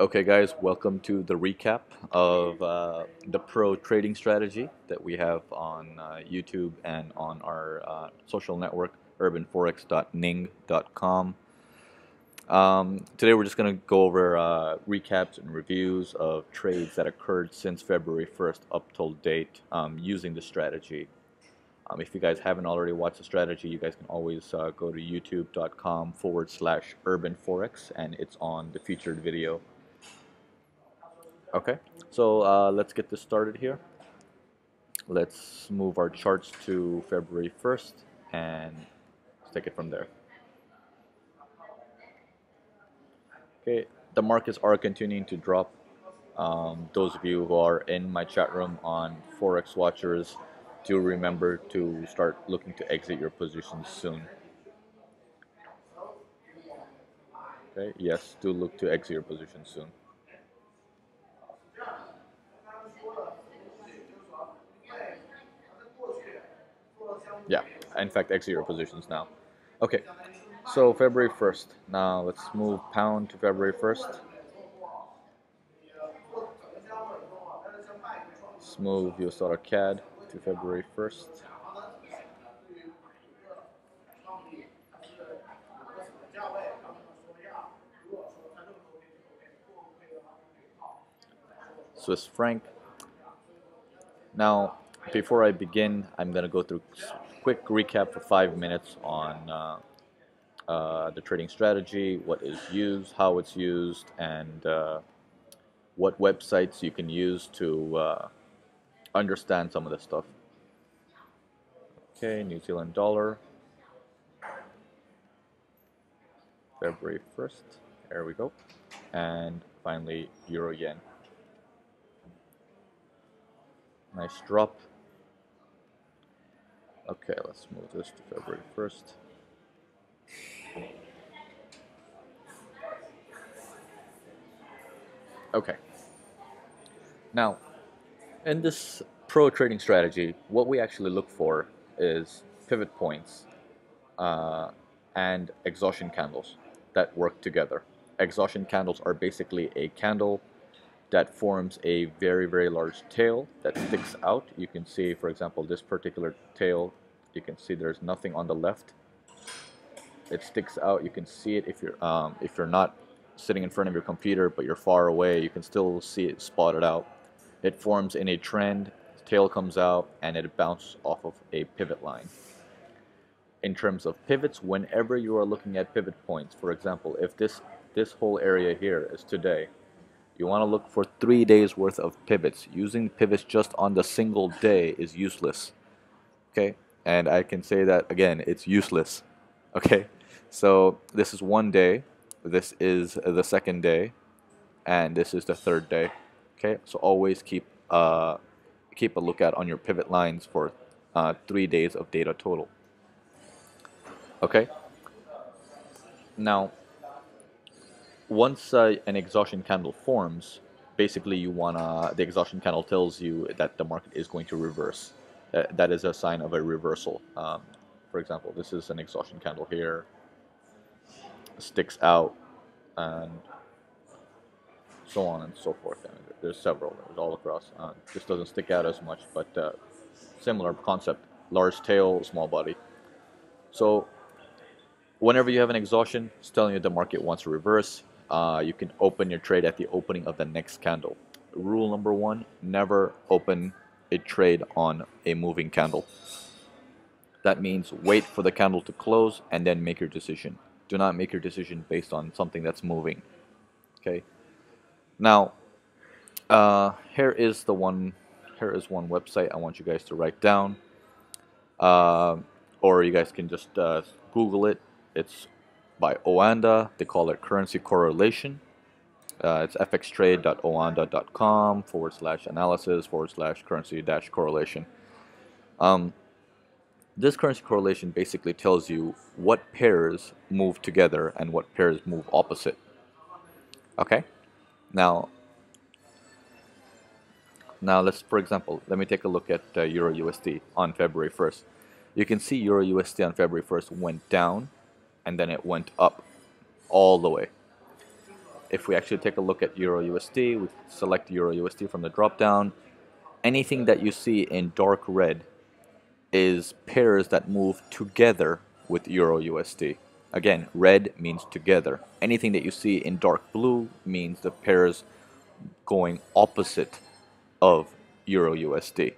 Okay, guys, welcome to the recap of uh, the pro trading strategy that we have on uh, YouTube and on our uh, social network, urbanforex.ning.com. Um, today, we're just going to go over uh, recaps and reviews of trades that occurred since February 1st up till date um, using the strategy. Um, if you guys haven't already watched the strategy, you guys can always uh, go to youtube.com forward slash urbanforex and it's on the featured video. Okay, so uh, let's get this started here. Let's move our charts to February 1st and take it from there. Okay, the markets are continuing to drop. Um, those of you who are in my chat room on Forex Watchers, do remember to start looking to exit your positions soon. Okay, yes, do look to exit your position soon. Yeah, in fact, exit your positions now. Okay, so February 1st. Now let's move pound to February 1st. Let's move US dollar CAD to February 1st. Swiss franc. Now, before I begin, I'm going to go through quick recap for five minutes on uh, uh, the trading strategy, what is used, how it's used, and uh, what websites you can use to uh, understand some of this stuff. Okay, New Zealand dollar. February 1st. There we go. And finally, Euro Yen. Nice drop. Okay, let's move this to February 1st. Okay. Now, in this pro trading strategy, what we actually look for is pivot points uh, and exhaustion candles that work together. Exhaustion candles are basically a candle that forms a very, very large tail that sticks out. You can see, for example, this particular tail, you can see there's nothing on the left. It sticks out. You can see it if you're um, if you're not sitting in front of your computer, but you're far away. You can still see it spotted out. It forms in a trend. Tail comes out and it bounces off of a pivot line. In terms of pivots, whenever you are looking at pivot points, for example, if this this whole area here is today, you want to look for three days worth of pivots. Using pivots just on the single day is useless. Okay, and I can say that again, it's useless. Okay, so this is one day, this is the second day, and this is the third day. Okay, so always keep uh, keep a lookout on your pivot lines for uh, three days of data total. Okay. Now, once uh, an exhaustion candle forms, basically you wanna the exhaustion candle tells you that the market is going to reverse. Uh, that is a sign of a reversal. Um, for example, this is an exhaustion candle here, sticks out, and so on and so forth. And there's several. There's all across. Uh, this doesn't stick out as much, but uh, similar concept: large tail, small body. So whenever you have an exhaustion, it's telling you the market wants to reverse uh, you can open your trade at the opening of the next candle. Rule number one, never open a trade on a moving candle. That means wait for the candle to close and then make your decision. Do not make your decision based on something that's moving. Okay. Now, uh, here is the one. Here is one website I want you guys to write down, uh, or you guys can just uh, Google it. It's by Oanda. They call it currency correlation. Uh, it's fxtrade.oanda.com forward slash analysis forward slash currency dash correlation. Um, this currency correlation basically tells you what pairs move together and what pairs move opposite. Okay? Now, now let's, for example, let me take a look at uh, Euro USD on February 1st. You can see Euro USD on February 1st went down and then it went up all the way. If we actually take a look at Euro USD, we select Euro USD from the drop down. Anything that you see in dark red is pairs that move together with Euro USD. Again, red means together. Anything that you see in dark blue means the pairs going opposite of Euro USD.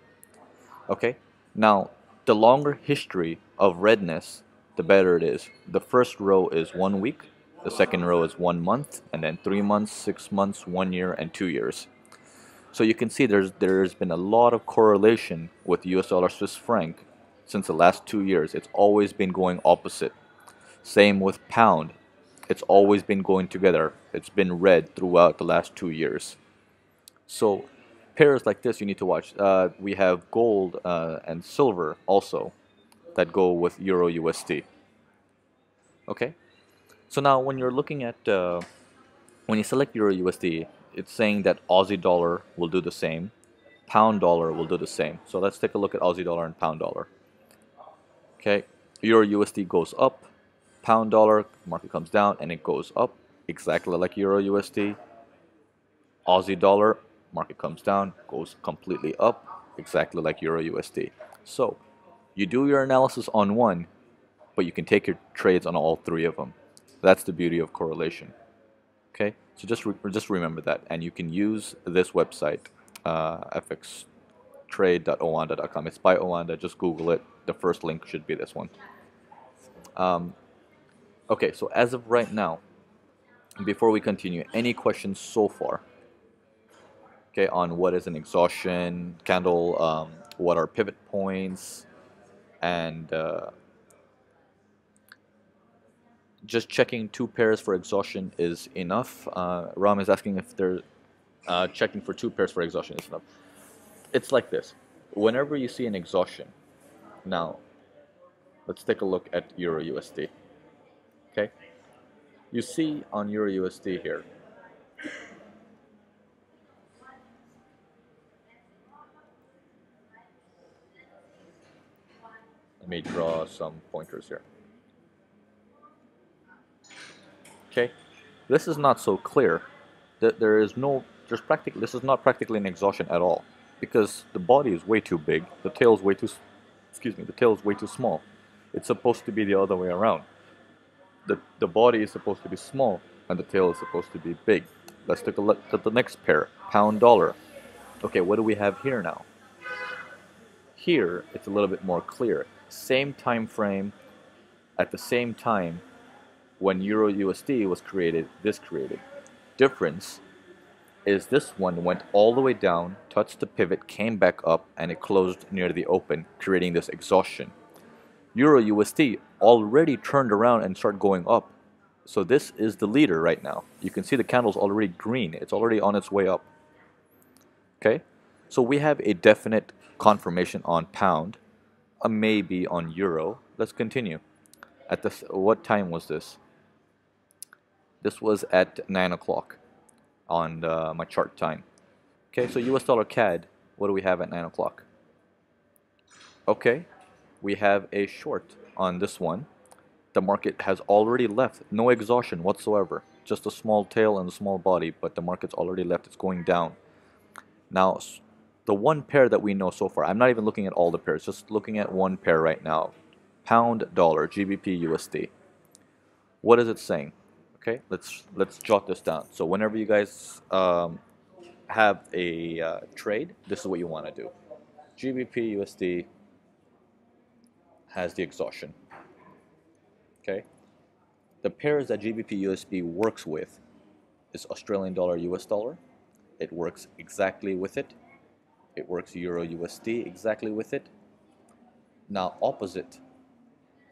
Okay, now the longer history of redness, the better it is. The first row is one week, the second row is one month, and then three months, six months, one year, and two years. So you can see there's there's been a lot of correlation with US dollar Swiss franc since the last two years. It's always been going opposite. Same with pound. It's always been going together. It's been red throughout the last two years. So pairs like this you need to watch. Uh, we have gold uh, and silver also that go with Euro USD. Okay, so now when you're looking at uh, when you select Euro USD, it's saying that Aussie dollar will do the same, pound dollar will do the same. So let's take a look at Aussie dollar and pound dollar. Okay, Euro USD goes up, pound dollar market comes down and it goes up exactly like Euro USD. Aussie dollar market comes down, goes completely up, exactly like Euro USD. So you do your analysis on one, but you can take your trades on all three of them. That's the beauty of correlation. Okay, so just re just remember that, and you can use this website, uh. It's by Oanda. Just Google it the first link should be this one. Um, okay, so as of right now, before we continue, any questions so far? Okay, on what is an exhaustion candle, um, what are pivot points, and uh, just checking two pairs for exhaustion is enough. Uh, Ram is asking if they're uh, checking for two pairs for exhaustion is enough. It's like this. Whenever you see an exhaustion, now, let's take a look at Euro USD. Okay, you see on Euro USD here. Let me draw some pointers here. Okay, this is not so clear. That there is no, there's practically, this is not practically an exhaustion at all because the body is way too big, the tail is way too excuse me, the tail is way too small. It's supposed to be the other way around. The, the body is supposed to be small and the tail is supposed to be big. Let's take a look at the next pair, pound dollar. Okay, what do we have here now? Here, it's a little bit more clear. Same time frame, at the same time, when Euro USD was created, this created. Difference is this one went all the way down, touched the pivot, came back up, and it closed near the open, creating this exhaustion. Euro USD already turned around and started going up. So this is the leader right now. You can see the candle's already green. It's already on its way up. Okay? So we have a definite confirmation on pound, a maybe on euro. Let's continue. At this, what time was this? This was at 9 o'clock on the, my chart time. Okay, so US dollar CAD, what do we have at 9 o'clock? Okay, we have a short on this one. The market has already left, no exhaustion whatsoever, just a small tail and a small body, but the market's already left, it's going down. Now, the one pair that we know so far, I'm not even looking at all the pairs, just looking at one pair right now. Pound dollar, GBP USD. What is it saying? Okay, let's let's jot this down. So whenever you guys um, have a uh, trade, this is what you want to do. GBP USD has the exhaustion. Okay, the pairs that GBP USD works with is Australian dollar US dollar. It works exactly with it. It works Euro USD exactly with it. Now opposite,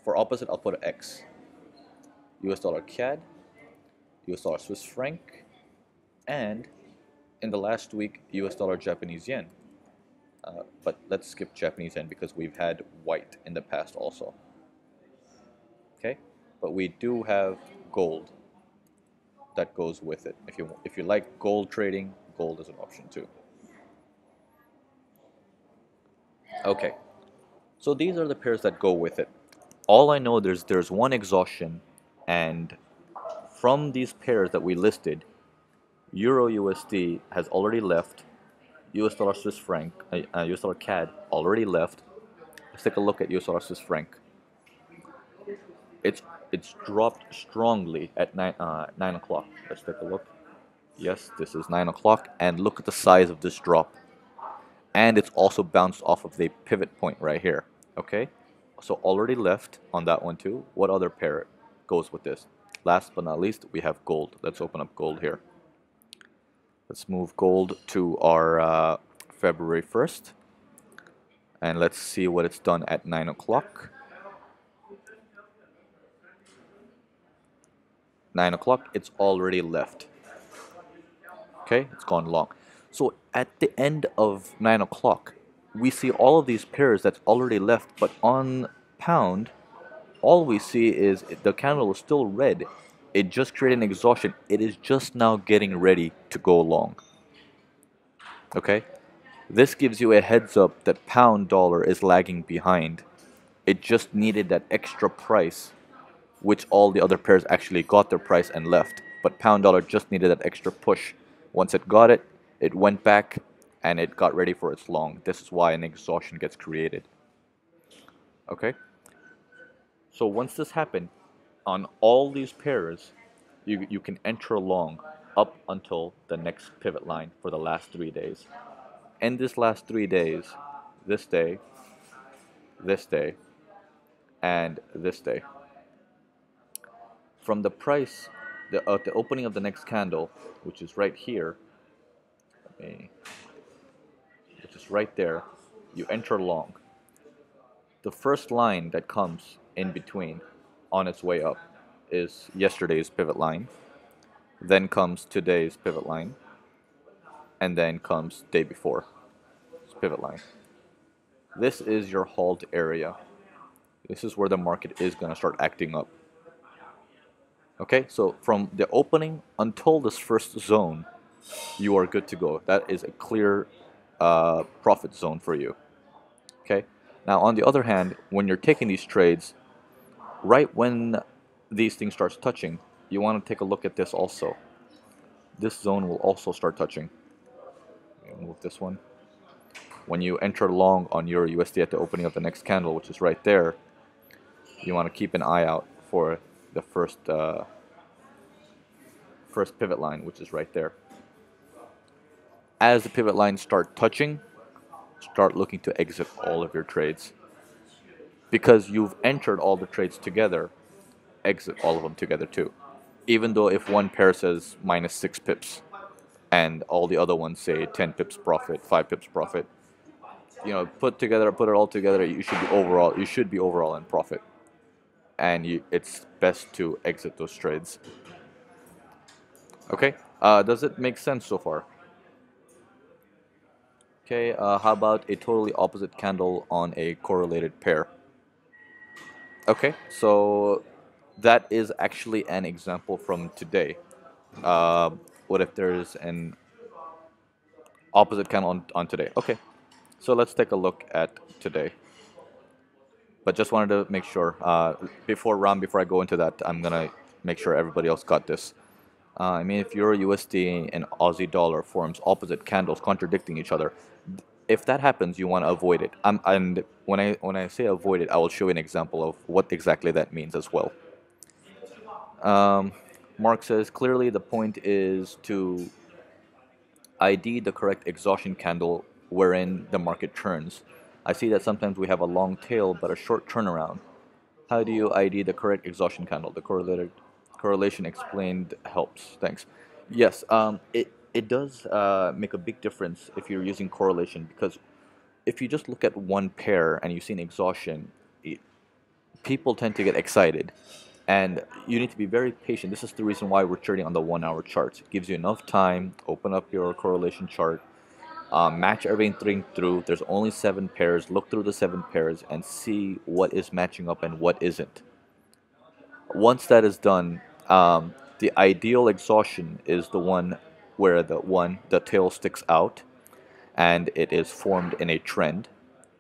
for opposite I'll put an X. US dollar CAD US dollar Swiss franc, and in the last week, US dollar Japanese yen. Uh, but let's skip Japanese yen because we've had white in the past also. Okay, but we do have gold that goes with it. If you if you like gold trading, gold is an option too. Okay, so these are the pairs that go with it. All I know there's there's one exhaustion and from these pairs that we listed, Euro USD has already left. US dollar Swiss franc, uh, uh US dollar CAD already left. Let's take a look at US dollar Swiss franc. It's it's dropped strongly at nine uh, nine o'clock. Let's take a look. Yes, this is nine o'clock, and look at the size of this drop. And it's also bounced off of the pivot point right here. Okay, so already left on that one too. What other pair goes with this? Last but not least, we have gold. Let's open up gold here. Let's move gold to our uh, February 1st. And let's see what it's done at 9 o'clock. 9 o'clock, it's already left. Okay, it's gone long. So at the end of 9 o'clock, we see all of these pairs that's already left, but on pound, all we see is the candle is still red. It just created an exhaustion. It is just now getting ready to go long. Okay? This gives you a heads up that pound dollar is lagging behind. It just needed that extra price, which all the other pairs actually got their price and left. But pound dollar just needed that extra push. Once it got it, it went back and it got ready for its long. This is why an exhaustion gets created. Okay? So once this happened, on all these pairs, you, you can enter long up until the next pivot line for the last three days. In this last three days, this day, this day, and this day. From the price, the, uh, the opening of the next candle, which is right here, me, which is right there, you enter long. The first line that comes in between on its way up is yesterday's pivot line. Then comes today's pivot line. And then comes day before pivot line. This is your halt area. This is where the market is going to start acting up. Okay, so from the opening until this first zone, you are good to go. That is a clear uh, profit zone for you. Okay, now on the other hand, when you're taking these trades, right when these things starts touching, you want to take a look at this also. This zone will also start touching. Move this one. When you enter long on Euro USD at the opening of the next candle, which is right there, you want to keep an eye out for the first uh, first pivot line, which is right there. As the pivot lines start touching, start looking to exit all of your trades because you've entered all the trades together, exit all of them together too. Even though if one pair says minus 6 pips and all the other ones say 10 pips profit, 5 pips profit, you know, put together, put it all together, you should be overall, you should be overall in profit. And you, it's best to exit those trades. Okay, uh, does it make sense so far? Okay, uh, how about a totally opposite candle on a correlated pair? Okay, so that is actually an example from today. Uh, what if there's an opposite candle on, on today? Okay, so let's take a look at today. But just wanted to make sure, uh, before Ram, before I go into that, I'm going to make sure everybody else got this. Uh, I mean, if Euro USD and Aussie dollar forms opposite candles contradicting each other, if that happens, you want to avoid it. Um, and when I when I say avoid it, I will show you an example of what exactly that means as well. Um, Mark says clearly the point is to ID the correct exhaustion candle wherein the market turns. I see that sometimes we have a long tail but a short turnaround. How do you ID the correct exhaustion candle? The correlated correlation explained helps. Thanks. Yes, um, it it does uh, make a big difference if you're using correlation because if you just look at one pair and you see an exhaustion, it, people tend to get excited. And you need to be very patient. This is the reason why we're trading on the one hour charts. It gives you enough time, open up your correlation chart, um, match everything through. There's only seven pairs. Look through the seven pairs and see what is matching up and what isn't. Once that is done, um, the ideal exhaustion is the one where the one the tail sticks out and it is formed in a trend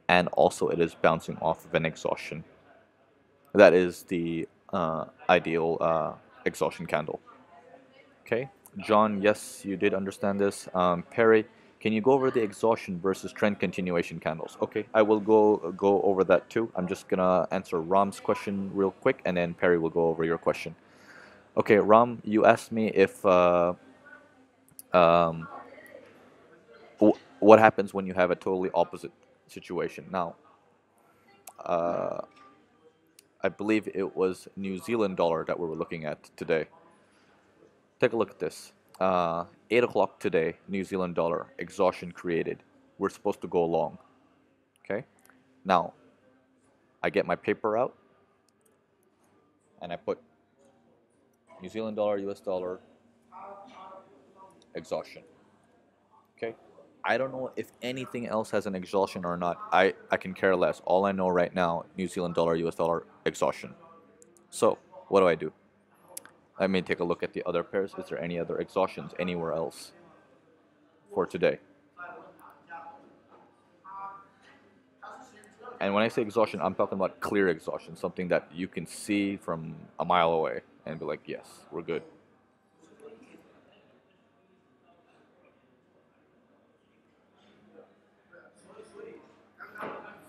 and also it is bouncing off of an exhaustion. That is the uh, ideal uh, exhaustion candle. Okay, John, yes, you did understand this. Um, Perry, can you go over the exhaustion versus trend continuation candles? Okay, I will go go over that too. I'm just gonna answer Ram's question real quick, and then Perry will go over your question. Okay, Ram, you asked me if uh, um, what happens when you have a totally opposite situation. Now, uh, I believe it was New Zealand dollar that we were looking at today. Take a look at this. Uh, 8 o'clock today, New Zealand dollar, exhaustion created. We're supposed to go long. Okay? Now, I get my paper out and I put New Zealand dollar, US dollar, exhaustion. Okay? I don't know if anything else has an exhaustion or not. I, I can care less. All I know right now, New Zealand dollar, US dollar, exhaustion. So, what do I do? Let me take a look at the other pairs. Is there any other exhaustions anywhere else for today? And when I say exhaustion, I'm talking about clear exhaustion, something that you can see from a mile away and be like, yes, we're good.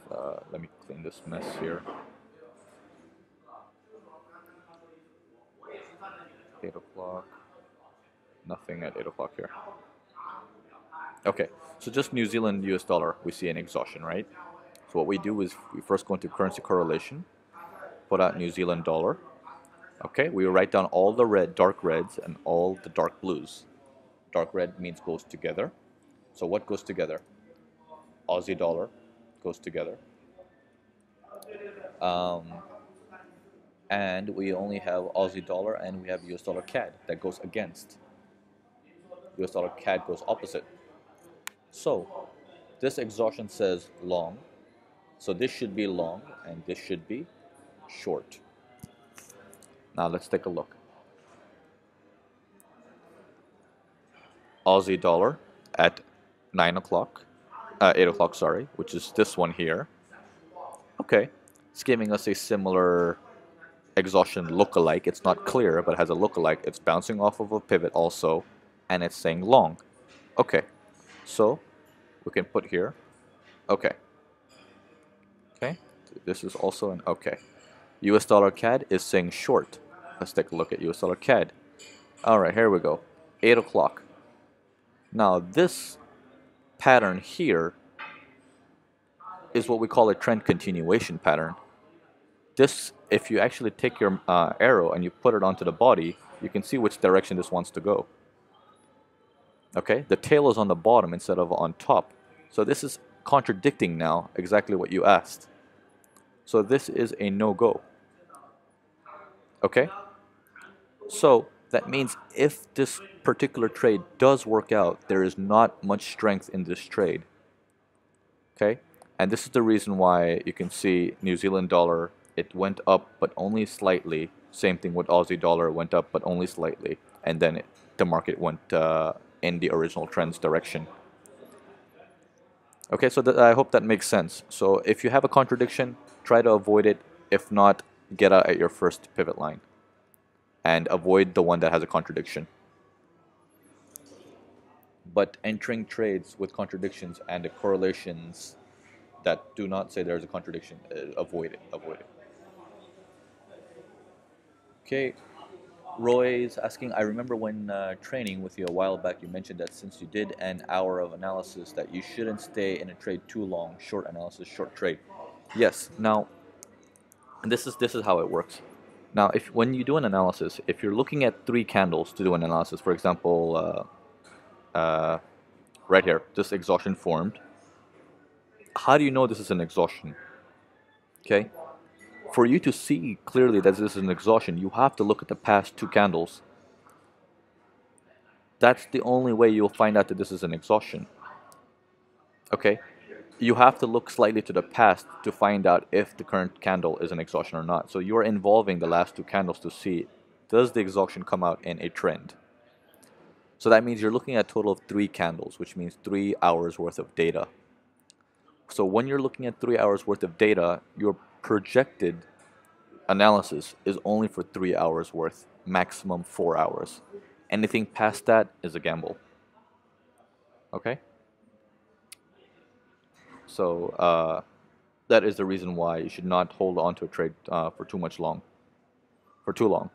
Uh, this mess here. 8 o'clock. Nothing at 8 o'clock here. Okay, so just New Zealand US dollar, we see an exhaustion, right? So what we do is we first go into currency correlation, put out New Zealand dollar. Okay, we write down all the red, dark reds and all the dark blues. Dark red means goes together. So what goes together? Aussie dollar goes together. Um, and we only have Aussie dollar and we have US dollar CAD that goes against. US dollar CAD goes opposite. So this exhaustion says long. So this should be long and this should be short. Now let's take a look. Aussie dollar at 9 o'clock, uh, 8 o'clock, sorry, which is this one here. Okay, it's giving us a similar exhaustion lookalike. It's not clear, but has a lookalike. It's bouncing off of a pivot also, and it's saying long. Okay, so we can put here, okay. Okay, this is also an okay. US dollar CAD is saying short. Let's take a look at US dollar CAD. Alright, here we go. 8 o'clock. Now this pattern here is what we call a trend continuation pattern this, if you actually take your uh, arrow and you put it onto the body, you can see which direction this wants to go. Okay, the tail is on the bottom instead of on top. So this is contradicting now exactly what you asked. So this is a no-go. Okay? So that means if this particular trade does work out, there is not much strength in this trade. Okay? And this is the reason why you can see New Zealand dollar it went up but only slightly. Same thing with Aussie dollar went up but only slightly, and then it, the market went uh, in the original trend's direction. Okay, so I hope that makes sense. So if you have a contradiction, try to avoid it. If not, get out at your first pivot line and avoid the one that has a contradiction. But entering trades with contradictions and correlations that do not say there's a contradiction, uh, avoid it, avoid it. Okay, Roy is asking, I remember when uh, training with you a while back, you mentioned that since you did an hour of analysis that you shouldn't stay in a trade too long, short analysis, short trade. Yes, now, this is, this is how it works. Now, if when you do an analysis, if you're looking at three candles to do an analysis, for example, uh, uh, right here, this exhaustion formed, how do you know this is an exhaustion? Okay, for you to see clearly that this is an exhaustion, you have to look at the past two candles. That's the only way you'll find out that this is an exhaustion. Okay? You have to look slightly to the past to find out if the current candle is an exhaustion or not. So you're involving the last two candles to see does the exhaustion come out in a trend. So that means you're looking at a total of three candles, which means three hours worth of data. So when you're looking at three hours worth of data, you're projected analysis is only for three hours worth, maximum four hours. Anything past that is a gamble. Okay? So uh, that is the reason why you should not hold on to a trade uh, for too much long, for too long.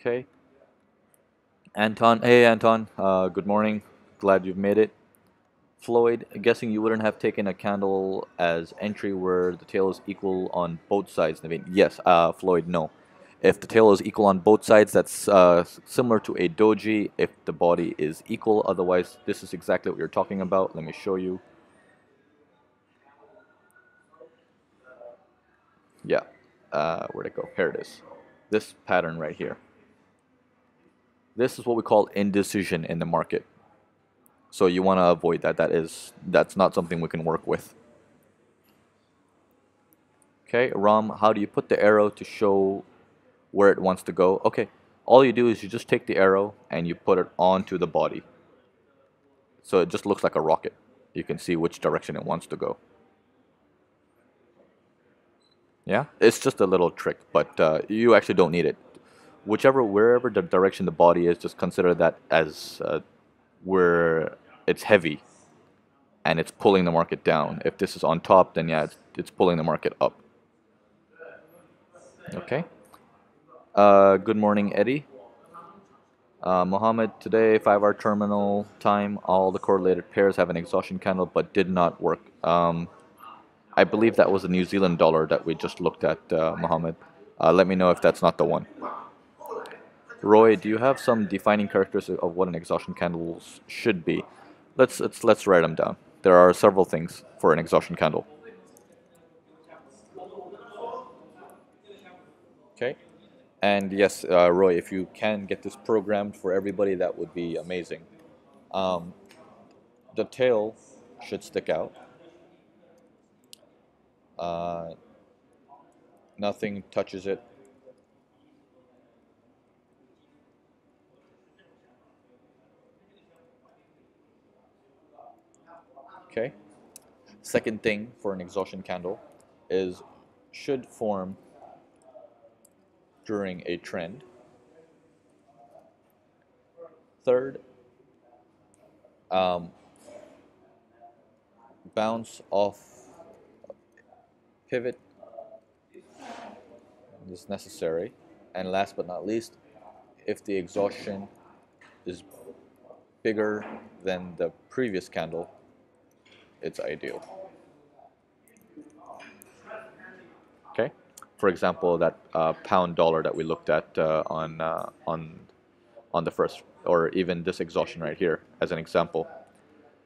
Okay. Anton, hey Anton, uh, good morning. Glad you've made it. Floyd, guessing you wouldn't have taken a candle as entry where the tail is equal on both sides. Navin, yes. Uh, Floyd, no. If the tail is equal on both sides, that's uh, similar to a doji if the body is equal. Otherwise, this is exactly what you're talking about. Let me show you. Yeah, uh, where'd it go? Here it is. This pattern right here. This is what we call indecision in the market. So you want to avoid that. That is, that's not something we can work with. Okay, Ram, how do you put the arrow to show where it wants to go. Okay, all you do is you just take the arrow and you put it onto the body. So it just looks like a rocket. You can see which direction it wants to go. Yeah, it's just a little trick, but uh, you actually don't need it. Whichever, wherever the direction the body is, just consider that as uh, where it's heavy and it's pulling the market down. If this is on top, then yeah, it's, it's pulling the market up. Okay. Uh, good morning, Eddie. Uh, Mohammed, today, 5-hour terminal time, all the correlated pairs have an exhaustion candle but did not work. Um, I believe that was a New Zealand dollar that we just looked at, uh, Mohammed. Uh, let me know if that's not the one. Roy, do you have some defining characteristics of what an exhaustion candle should be? Let's, let's, let's write them down. There are several things for an exhaustion candle. Okay. And yes, uh, Roy, if you can get this programmed for everybody, that would be amazing. Um, the tail should stick out. Uh, nothing touches it. Okay. Second thing for an exhaustion candle is should form during a trend. Third, um, bounce off pivot is necessary. And last but not least, if the exhaustion is bigger than the previous candle, it's ideal. Okay for example, that uh, pound dollar that we looked at uh, on uh, on on the first, or even this exhaustion right here as an example,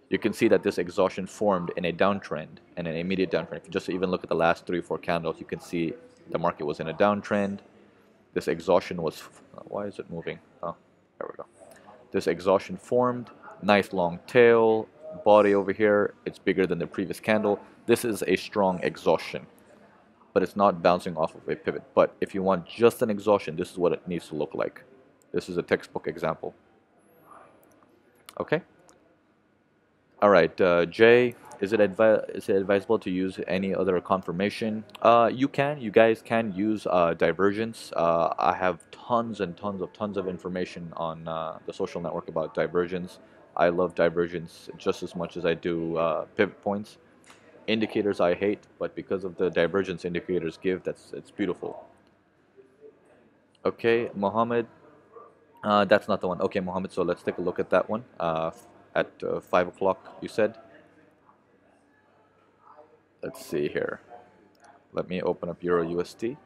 you can see that this exhaustion formed in a downtrend and an immediate downtrend. If you just even look at the last three, four candles, you can see the market was in a downtrend. This exhaustion was, why is it moving? Oh, there we go. This exhaustion formed, nice long tail, body over here, it's bigger than the previous candle. This is a strong exhaustion but it's not bouncing off of a pivot. But if you want just an exhaustion, this is what it needs to look like. This is a textbook example. Okay? All right, uh, Jay, is it, is it advisable to use any other confirmation? Uh, you can. You guys can use uh, divergence. Uh, I have tons and tons of tons of information on uh, the social network about divergence. I love divergence just as much as I do uh, pivot points indicators I hate, but because of the divergence indicators give, that's it's beautiful. Okay, Mohammed, uh, that's not the one. Okay, Mohammed, so let's take a look at that one uh, at uh, 5 o'clock, you said. Let's see here. Let me open up Euro USD.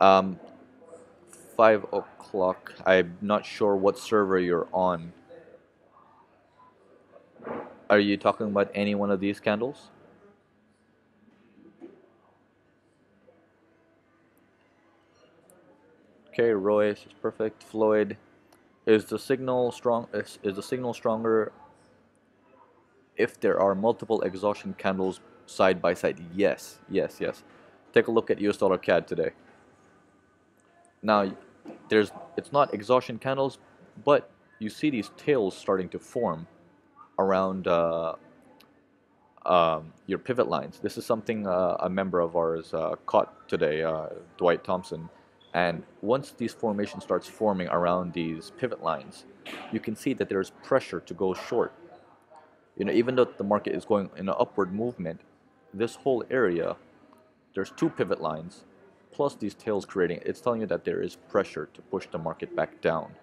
Um, 5 o'clock, I'm not sure what server you're on. Are you talking about any one of these candles? Okay, Royce is perfect. Floyd, is the signal strong? Is, is the signal stronger if there are multiple exhaustion candles side by side? Yes, yes, yes. Take a look at US dollar CAD today. Now, there's it's not exhaustion candles, but you see these tails starting to form around uh, um, your pivot lines. This is something uh, a member of ours uh, caught today, uh, Dwight Thompson, And once these formation starts forming around these pivot lines, you can see that there's pressure to go short. You know, even though the market is going in an upward movement, this whole area, there's two pivot lines, plus these tails creating, it's telling you that there is pressure to push the market back down,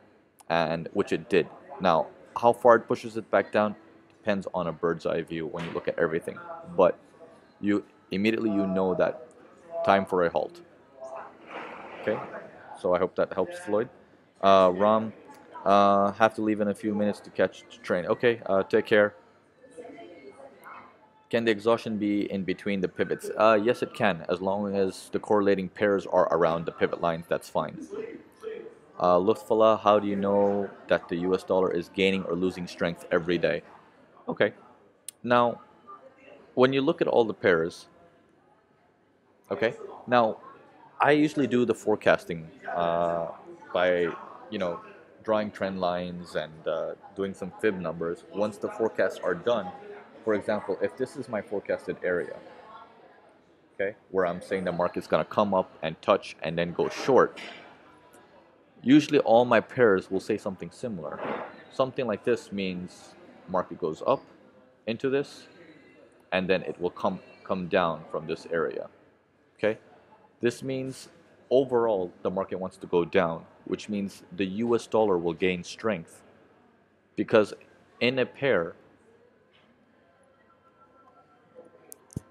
and which it did. Now, how far it pushes it back down depends on a bird's eye view when you look at everything. But you immediately you know that time for a halt. Okay, so I hope that helps Floyd. Uh, Ram, uh, have to leave in a few minutes to catch the train. Okay, uh, take care. Can the exhaustion be in between the pivots? Uh, yes, it can, as long as the correlating pairs are around the pivot lines, that's fine. Uh, Luftfala, how do you know that the US dollar is gaining or losing strength every day? Okay, now, when you look at all the pairs, okay, now, I usually do the forecasting uh, by, you know, drawing trend lines and uh, doing some fib numbers. Once the forecasts are done, for example, if this is my forecasted area, okay, where I'm saying the market's going to come up and touch and then go short, usually all my pairs will say something similar. Something like this means market goes up into this, and then it will come come down from this area. Okay, this means overall the market wants to go down, which means the US dollar will gain strength because in a pair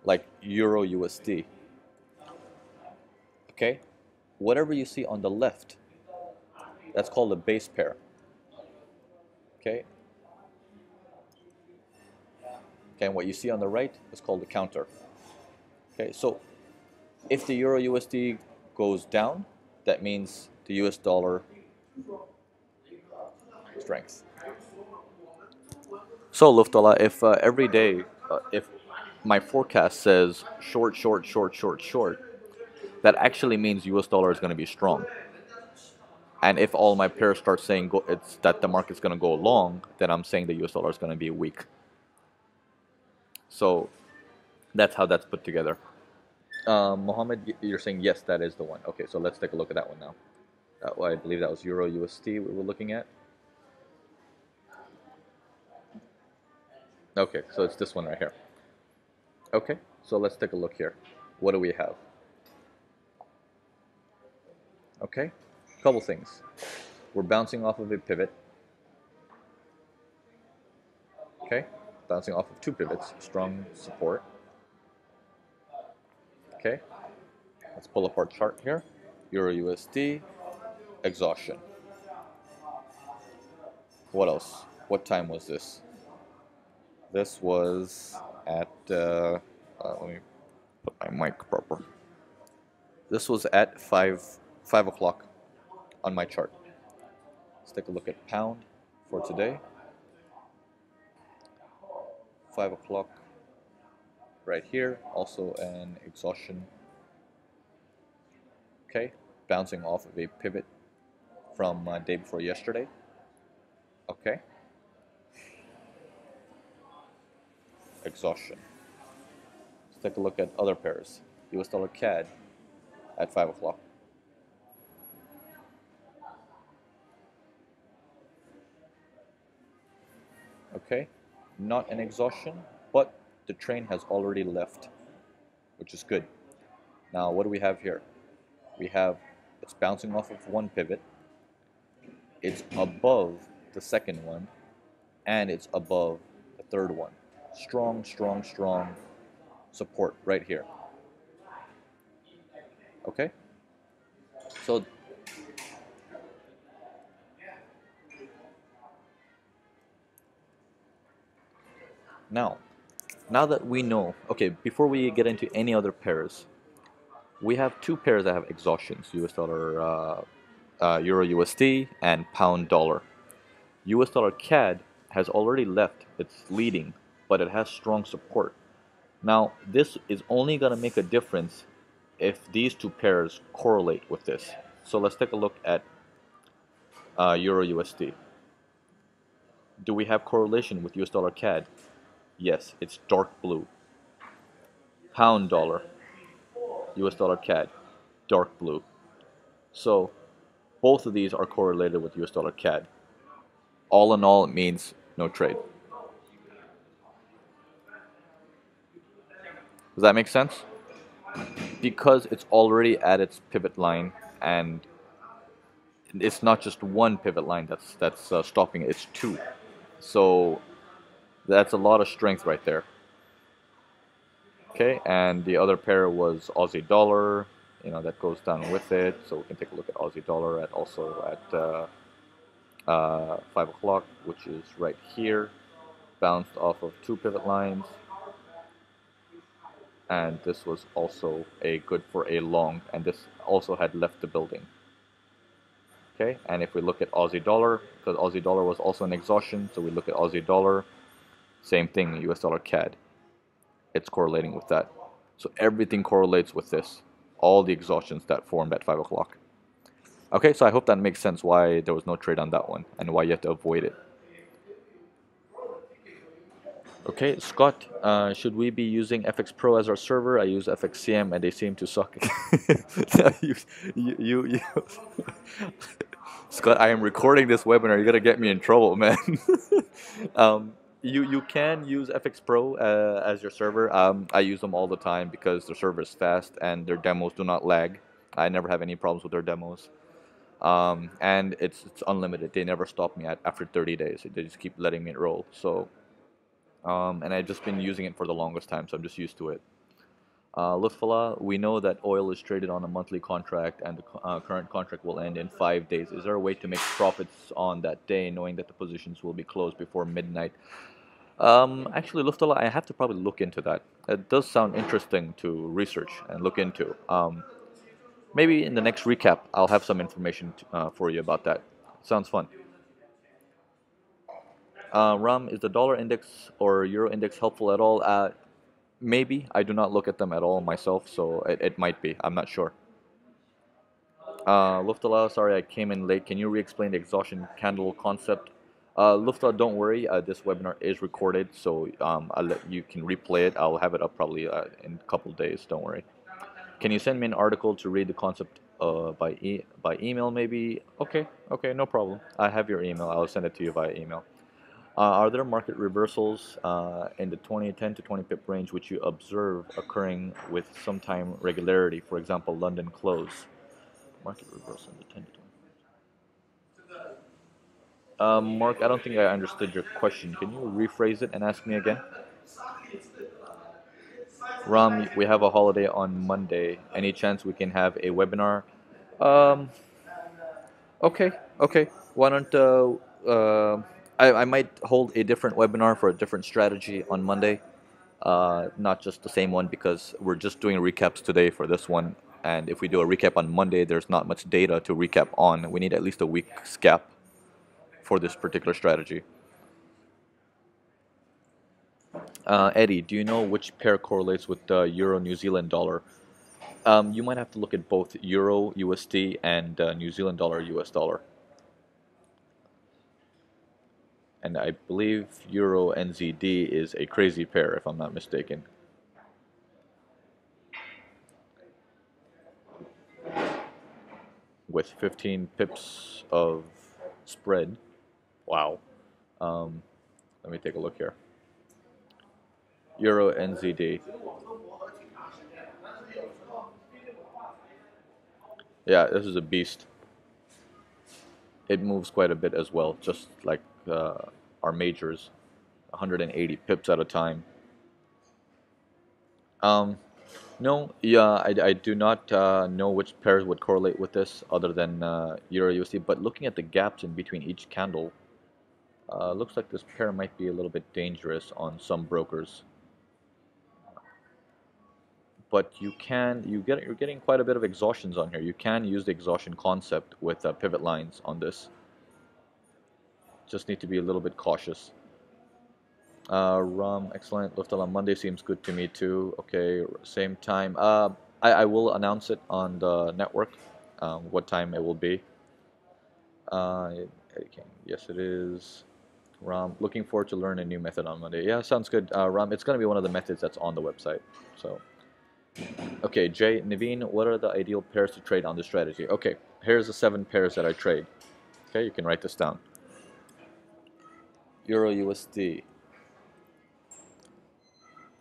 like Euro USD. Okay? Whatever you see on the left, that's called a base pair. Okay? Okay, and what you see on the right is called the counter. Okay, so if the Euro USD goes down, that means the US dollar strength. So Lufthansa, if uh, every day, uh, if my forecast says short, short, short, short, short, that actually means US dollar is going to be strong. And if all my pairs start saying go, it's that the market's going to go long, then I'm saying the US dollar is going to be weak. So that's how that's put together. Uh, Mohammed, you're saying yes, that is the one. Okay, so let's take a look at that one now. That, I believe that was Euro USD we were looking at. Okay, so it's this one right here. Okay, so let's take a look here. What do we have? Okay, a couple things. We're bouncing off of a pivot. Okay, bouncing off of two pivots, strong support. Okay, let's pull up our chart here. Euro USD, exhaustion. What else? What time was this? This was at, uh, uh, let me put my mic proper. This was at 5, 5 o'clock on my chart. Let's take a look at pound for today. 5 o'clock right here, also an exhaustion. Okay, bouncing off of a pivot from uh, day before yesterday. Okay. Exhaustion. Let's take a look at other pairs. US dollar CAD at 5 o'clock. Okay, not an exhaustion, but the train has already left, which is good. Now, what do we have here? We have it's bouncing off of one pivot, it's above the second one, and it's above the third one strong, strong, strong support right here. Okay? So now, now that we know, okay, before we get into any other pairs, we have two pairs that have exhaustions, US dollar, uh, uh, Euro USD, and Pound dollar. US dollar CAD has already left its leading but it has strong support. Now, this is only going to make a difference if these two pairs correlate with this. So let's take a look at uh, Euro USD. Do we have correlation with US dollar CAD? Yes, it's dark blue. Pound dollar, US dollar CAD, dark blue. So both of these are correlated with US dollar CAD. All in all, it means no trade. Does that make sense? Because it's already at its pivot line and it's not just one pivot line that's that's uh, stopping it, it's two. So that's a lot of strength right there. Okay, and the other pair was Aussie dollar, you know, that goes down with it. So we can take a look at Aussie dollar at also at uh, uh, 5 o'clock, which is right here, bounced off of two pivot lines. And this was also a good for a long, and this also had left the building. Okay, and if we look at Aussie dollar, because Aussie dollar was also an exhaustion, so we look at Aussie dollar, same thing, US dollar CAD. It's correlating with that. So everything correlates with this all the exhaustions that formed at 5 o'clock. Okay, so I hope that makes sense why there was no trade on that one and why you have to avoid it. Okay, Scott, uh, should we be using FX Pro as our server? I use FXCM and they seem to suck. you, you, you. Scott, I am recording this webinar. You're gonna get me in trouble, man. um, you you can use FX Pro uh, as your server. Um, I use them all the time because their server is fast and their demos do not lag. I never have any problems with their demos. Um, and it's it's unlimited. They never stop me at after 30 days. They just keep letting me roll. So, um, and I've just been using it for the longest time, so I'm just used to it. Uh, Luftfala, we know that oil is traded on a monthly contract and the uh, current contract will end in five days. Is there a way to make profits on that day, knowing that the positions will be closed before midnight? Um, actually, Lufthansa, I have to probably look into that. It does sound interesting to research and look into. Um, maybe in the next recap, I'll have some information uh, for you about that. Sounds fun. Uh, Ram, is the dollar index or euro index helpful at all? Uh, maybe. I do not look at them at all myself, so it, it might be. I'm not sure. Uh, Lufthansa, sorry I came in late. Can you re-explain the exhaustion candle concept? Uh, Lufta, don't worry. Uh, this webinar is recorded, so um, I'll let you can replay it. I'll have it up probably uh, in a couple days. Don't worry. Can you send me an article to read the concept uh, by e by email? Maybe. Okay. Okay. No problem. I have your email. I'll send it to you via email. Uh, are there market reversals uh, in the 20, 10 to 20 pip range which you observe occurring with some time regularity? For example, London close. Market reversal in the 10 to 20. Um, Mark, I don't think I understood your question. Can you rephrase it and ask me again? Ram, we have a holiday on Monday. Any chance we can have a webinar? Um, okay, okay. Why don't uh, uh, I, I might hold a different webinar for a different strategy on Monday. Uh, not just the same one because we're just doing recaps today for this one. And if we do a recap on Monday, there's not much data to recap on. We need at least a week's gap for this particular strategy. Uh, Eddie, do you know which pair correlates with the Euro New Zealand dollar? Um, you might have to look at both Euro USD and uh, New Zealand dollar US dollar. And I believe Euro NZD is a crazy pair, if I'm not mistaken. With 15 pips of spread. Wow. Um, let me take a look here. Euro NZD. Yeah, this is a beast. It moves quite a bit as well, just like uh, our majors, 180 pips at a time. Um, no, yeah, I, I do not uh, know which pairs would correlate with this other than uh, Euro USD, but looking at the gaps in between each candle, uh, looks like this pair might be a little bit dangerous on some brokers. But you can, you get, you're getting quite a bit of exhaustions on here. You can use the exhaustion concept with uh, pivot lines on this. Just need to be a little bit cautious. Uh, Rum, excellent. On Monday seems good to me too. Okay, same time. Uh, I, I will announce it on the network, um, what time it will be. Uh, yes, it is. Ram, looking forward to learn a new method on Monday. Yeah, sounds good. Uh, Ram, it's going to be one of the methods that's on the website. So, Okay, Jay, Navin, what are the ideal pairs to trade on this strategy? Okay, here's the seven pairs that I trade. Okay, you can write this down. Euro USD,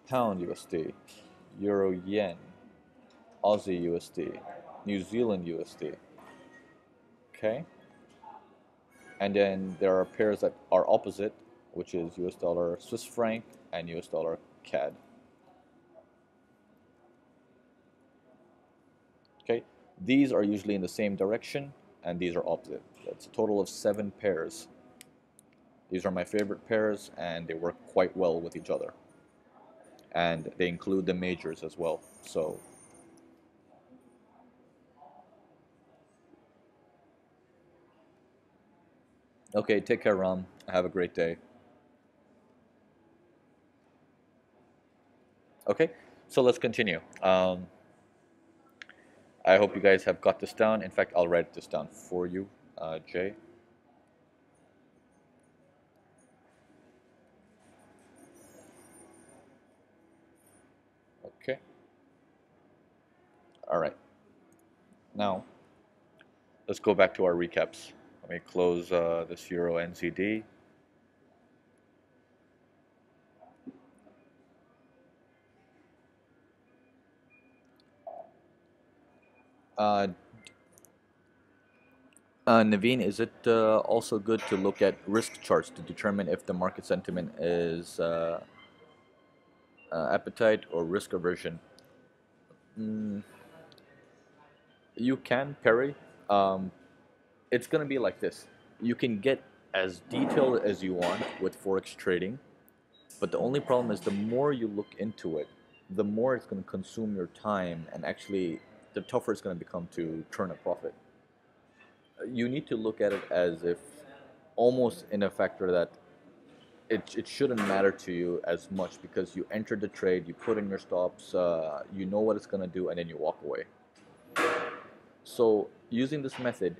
Pound USD, Euro Yen, Aussie USD, New Zealand USD. Okay, and then there are pairs that are opposite, which is US dollar Swiss franc and US dollar CAD. Okay, these are usually in the same direction and these are opposite. That's a total of seven pairs. These are my favorite pairs and they work quite well with each other. And they include the majors as well. So Okay, take care, Ram. Have a great day. Okay, so let's continue. Um, I hope you guys have got this down. In fact, I'll write this down for you, uh, Jay. Okay. All right. Now, let's go back to our recaps. Let me close uh, this Euro NZD. Uh, uh, Navin, is it uh, also good to look at risk charts to determine if the market sentiment is uh, uh, appetite or risk aversion? Mm, you can, Perry. Um, it's going to be like this. You can get as detailed as you want with Forex trading, but the only problem is the more you look into it, the more it's going to consume your time and actually the tougher it's going to become to turn a profit. You need to look at it as if almost in a factor that it, it shouldn't matter to you as much because you entered the trade, you put in your stops, uh, you know what it's going to do, and then you walk away. So using this method,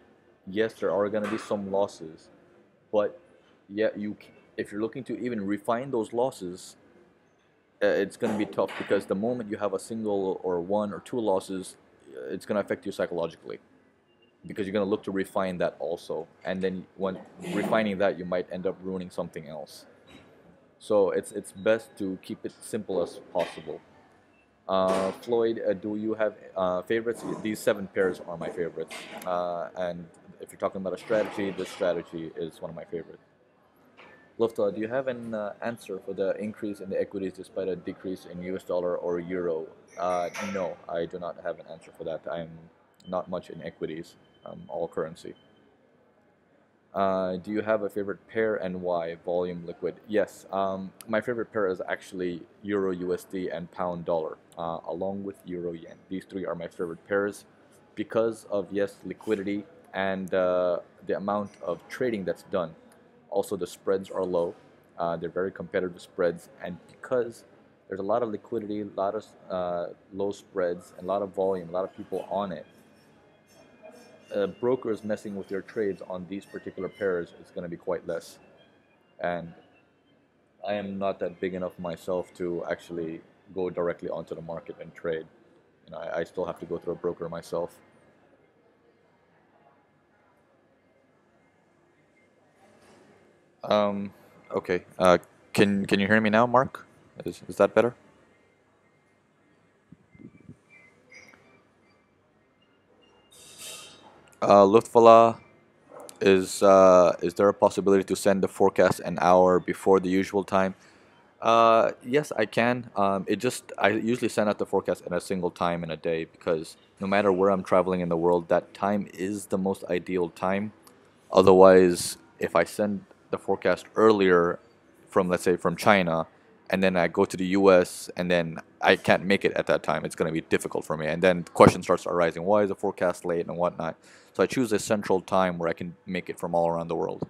yes, there are going to be some losses, but yeah, you if you're looking to even refine those losses, uh, it's going to be tough because the moment you have a single or one or two losses, it's going to affect you psychologically because you're going to look to refine that also. And then when refining that you might end up ruining something else. So it's it's best to keep it simple as possible uh, Floyd uh, do you have uh, favorites these seven pairs are my favorites uh, and if you're talking about a strategy this strategy is one of my favorites Lufta, do you have an uh, answer for the increase in the equities despite a decrease in US dollar or euro? Uh, no, I do not have an answer for that. I'm not much in equities, um, all currency. Uh, do you have a favorite pair and why? Volume liquid. Yes, um, my favorite pair is actually Euro USD and Pound Dollar, uh, along with Euro Yen. These three are my favorite pairs because of, yes, liquidity and uh, the amount of trading that's done. Also, the spreads are low. Uh, they're very competitive spreads, and because there's a lot of liquidity, a lot of uh, low spreads, and a lot of volume, a lot of people on it. Uh, brokers messing with your trades on these particular pairs is going to be quite less, and I am not that big enough myself to actually go directly onto the market and trade. You know, I, I still have to go through a broker myself. Um, okay. Uh, can can you hear me now, Mark? Is is that better? Uh, Luftwalla, is uh, is there a possibility to send the forecast an hour before the usual time? Uh, yes, I can. Um, it just I usually send out the forecast at a single time in a day because no matter where I'm traveling in the world, that time is the most ideal time. Otherwise, if I send the forecast earlier from let's say from China and then I go to the US and then I can't make it at that time, it's going to be difficult for me. And then questions starts arising, why is the forecast late and whatnot. So I choose a central time where I can make it from all around the world.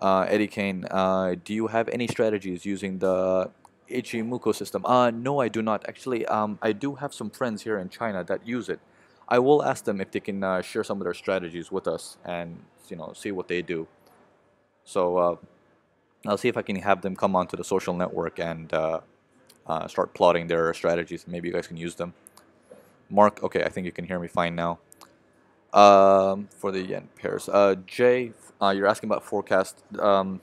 Uh, Eddie Kane, uh, do you have any strategies using the Ichimoku system? Uh, no, I do not. Actually, um, I do have some friends here in China that use it. I will ask them if they can uh, share some of their strategies with us and you know see what they do. So uh, I'll see if I can have them come onto the social network and uh, uh, start plotting their strategies. Maybe you guys can use them. Mark, okay, I think you can hear me fine now. Um, for the yen pairs, uh, Jay, uh, you're asking about forecast. Um,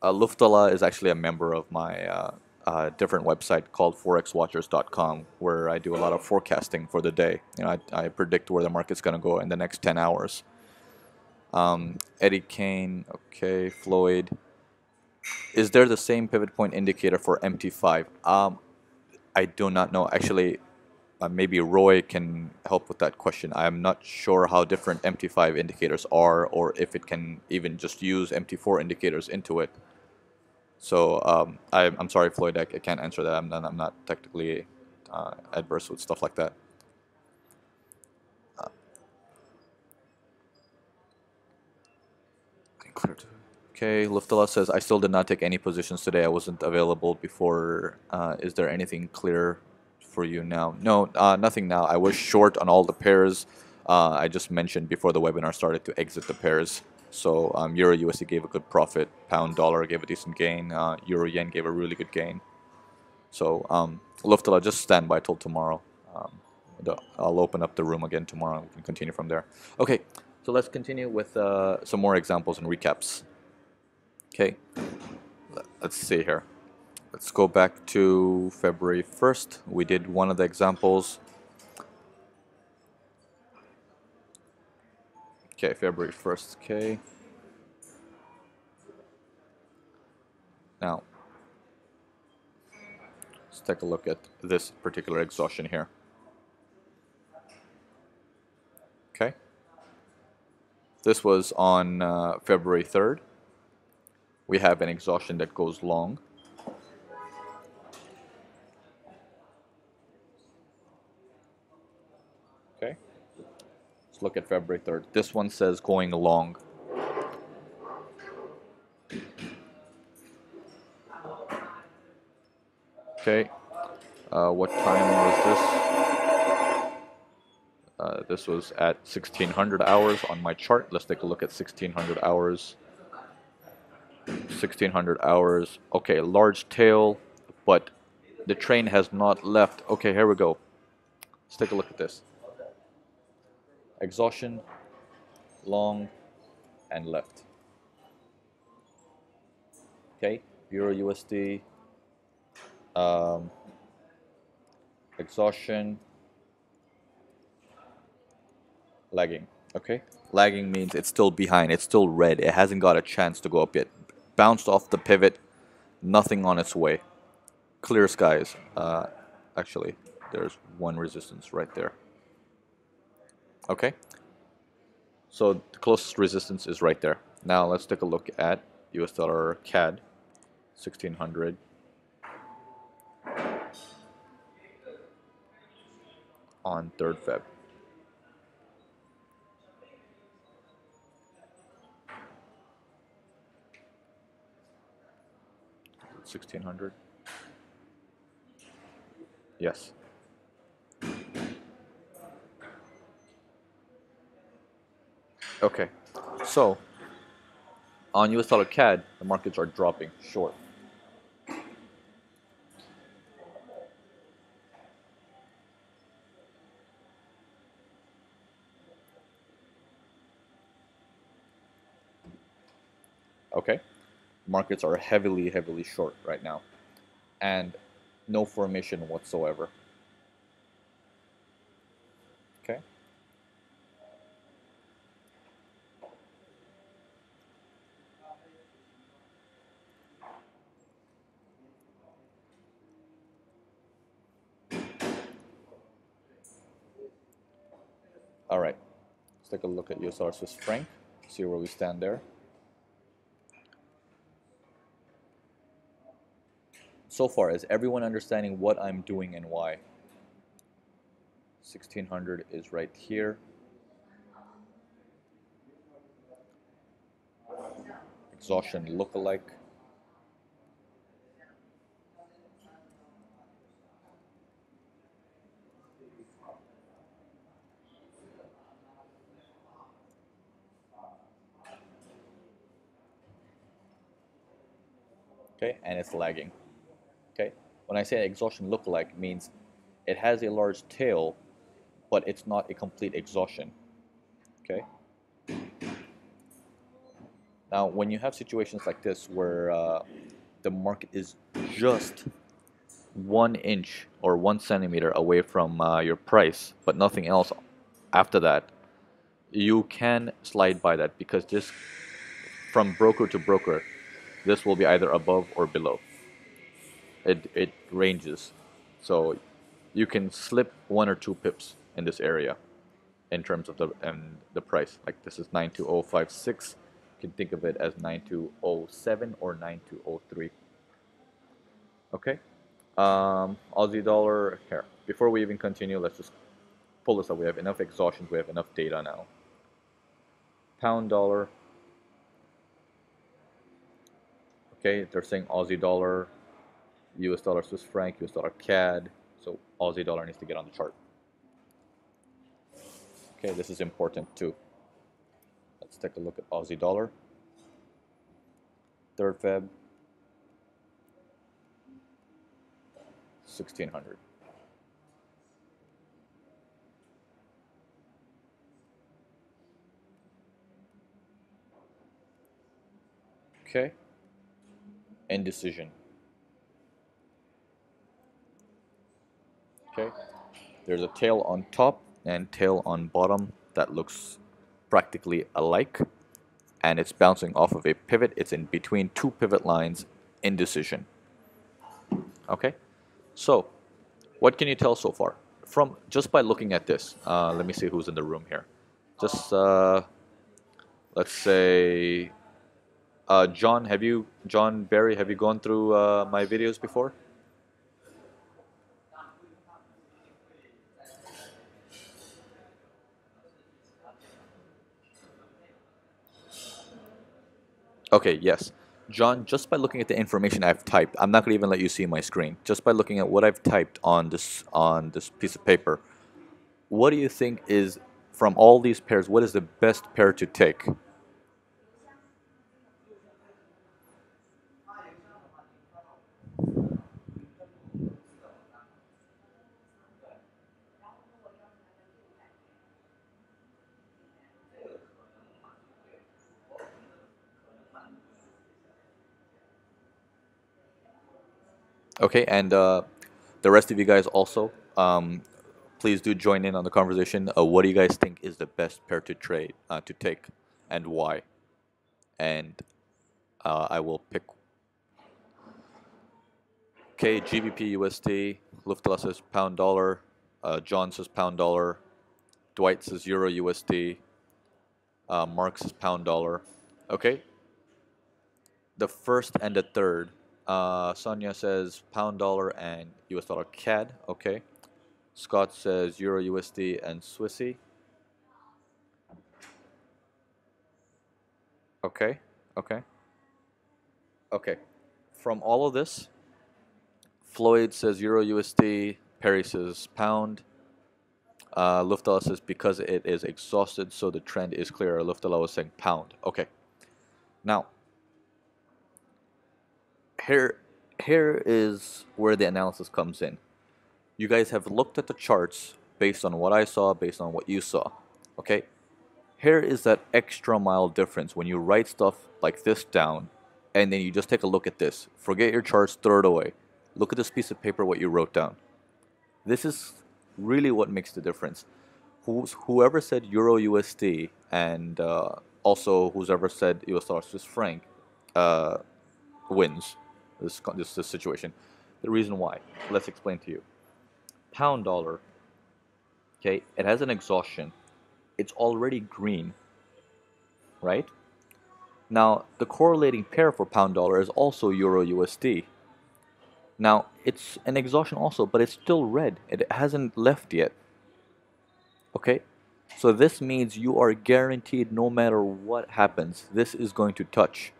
uh, Luftala is actually a member of my uh, different website called forexwatchers.com, where I do a lot of forecasting for the day. You know, I, I predict where the market's going to go in the next 10 hours. Um, Eddie Kane, okay, Floyd. Is there the same pivot point indicator for MT5? Um, I do not know. Actually, uh, maybe Roy can help with that question. I'm not sure how different MT5 indicators are or if it can even just use MT4 indicators into it. So um, I, am sorry, Floyd, I, I, can't answer that. I'm not, I'm not technically uh, adverse with stuff like that. Uh, okay, Luftala says, I still did not take any positions today. I wasn't available before. Uh, is there anything clear for you now? No, uh, nothing now. I was short on all the pairs. Uh, I just mentioned before the webinar started to exit the pairs. So um, Euro USD gave a good profit. Pound dollar gave a decent gain. Uh, Euro yen gave a really good gain. So um, Luftala, just stand by till tomorrow. Um, I'll open up the room again tomorrow. We can continue from there. Okay, so let's continue with uh, some more examples and recaps. Okay, let's see here. Let's go back to February 1st. We did one of the examples. Okay, February 1st, okay. Now, let's take a look at this particular exhaustion here. Okay. This was on uh, February 3rd. We have an exhaustion that goes long. Okay, let's look at February 3rd. This one says going along. Okay, uh, what time was this? Uh, this was at 1600 hours on my chart. Let's take a look at 1600 hours. 1600 hours. Okay, large tail, but the train has not left. Okay, here we go. Let's take a look at this exhaustion, long, and left. Okay, Euro USD, um, exhaustion, lagging. Okay, lagging means it's still behind, it's still red, it hasn't got a chance to go up yet. Bounced off the pivot, nothing on its way. Clear skies. Uh, actually, there's one resistance right there. Okay, so the closest resistance is right there. Now let's take a look at US dollar CAD 1600 on 3rd Feb. Sixteen hundred. Yes. Okay, so on US dollar CAD, the markets are dropping short. Okay, markets are heavily, heavily short right now, and no formation whatsoever. Okay. All right, let's take a look at US dollar Swiss franc, see where we stand there. So far, is everyone understanding what I'm doing and why? 1600 is right here. Exhaustion look-alike. okay, and it's lagging. When I say exhaustion lookalike, means it has a large tail, but it's not a complete exhaustion. Okay. Now, when you have situations like this where uh, the market is just one inch or one centimeter away from uh, your price, but nothing else after that, you can slide by that because this, from broker to broker, this will be either above or below. It, it ranges. So you can slip one or two pips in this area in terms of the, and the price. Like this is 92056. You can think of it as 9207 or 9203. Okay. Um, Aussie dollar here. Before we even continue, let's just pull this up. We have enough exhaustions. We have enough data now. Pound dollar. Okay, they're saying Aussie dollar, US dollar, Swiss franc, US dollar, CAD. So Aussie dollar needs to get on the chart. Okay, this is important too. Let's take a look at Aussie dollar. 3rd Feb, 1600. Okay. Indecision. Okay. There's a tail on top and tail on bottom that looks practically alike and it's bouncing off of a pivot. It's in between two pivot lines, indecision. Okay. So, what can you tell so far? From just by looking at this, uh, let me see who's in the room here. Just uh, let's say, uh, John, have you, John Barry, have you gone through uh, my videos before? Okay, yes. John, just by looking at the information I've typed, I'm not going to even let you see my screen. Just by looking at what I've typed on this on this piece of paper, what do you think is from all these pairs, what is the best pair to take? Okay, and uh, the rest of you guys also, um, please do join in on the conversation. Uh, what do you guys think is the best pair to trade uh, to take, and why? And uh, I will pick. Okay, GBP USD. Lufthansa says pound dollar. Uh, John says pound dollar. Dwight says euro USD. Uh, Mark says pound dollar. Okay. The first and the third uh, Sonia says pound dollar and US dollar CAD. Okay. Scott says Euro USD and Swissy. Okay. Okay. Okay. From all of this, Floyd says Euro USD. Perry says pound. Uh, Lufthansa says because it is exhausted, so the trend is clear. Lufthansa was saying pound. Okay. Now, here here is where the analysis comes in. You guys have looked at the charts based on what I saw, based on what you saw. Okay? Here is that extra mile difference when you write stuff like this down and then you just take a look at this. Forget your charts, throw it away. Look at this piece of paper, what you wrote down. This is really what makes the difference. Who's, whoever said Euro USD and uh, also whoever said US dollar Swiss franc uh, wins this, this, this situation. The reason why, let's explain to you. Pound dollar, okay, it has an exhaustion. It's already green, right? Now, the correlating pair for pound dollar is also Euro USD. Now, it's an exhaustion also, but it's still red. It hasn't left yet. Okay? So this means you are guaranteed no matter what happens, this is going to touch